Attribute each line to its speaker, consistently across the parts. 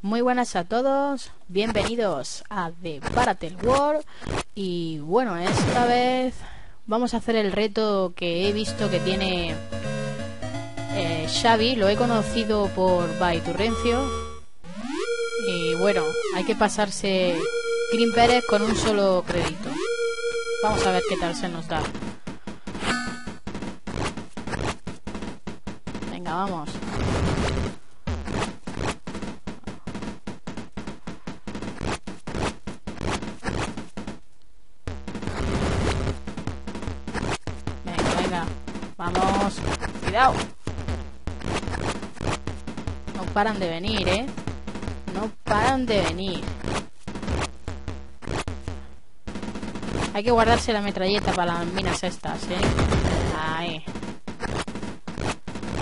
Speaker 1: Muy buenas a todos, bienvenidos a The Battle World y bueno, esta vez vamos a hacer el reto que he visto que tiene eh, Xavi, lo he conocido por Baiturrencio y bueno, hay que pasarse Green Pérez con un solo crédito. Vamos a ver qué tal se nos da. Venga, vamos. Vamos. Cuidado. No paran de venir, ¿eh? No paran de venir. Hay que guardarse la metralleta para las minas estas, ¿eh? Ahí.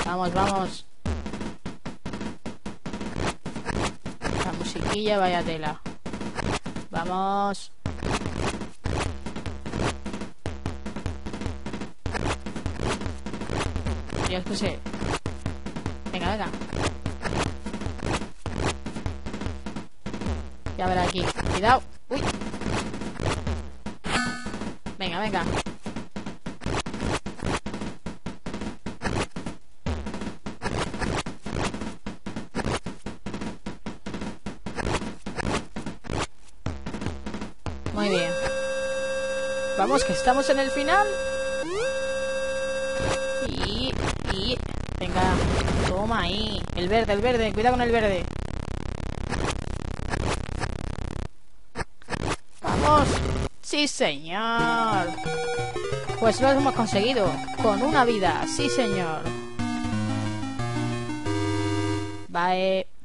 Speaker 1: Vamos, vamos. La musiquilla, vaya tela. Vamos. Yo sé. Venga, venga. Ya verá aquí. Cuidado. Uy. Venga, venga. Muy bien. Vamos, que estamos en el final. Venga, toma ahí. El verde, el verde, cuidado con el verde. ¡Vamos! ¡Sí, señor! Pues lo hemos conseguido. Con una vida, sí, señor. Bye.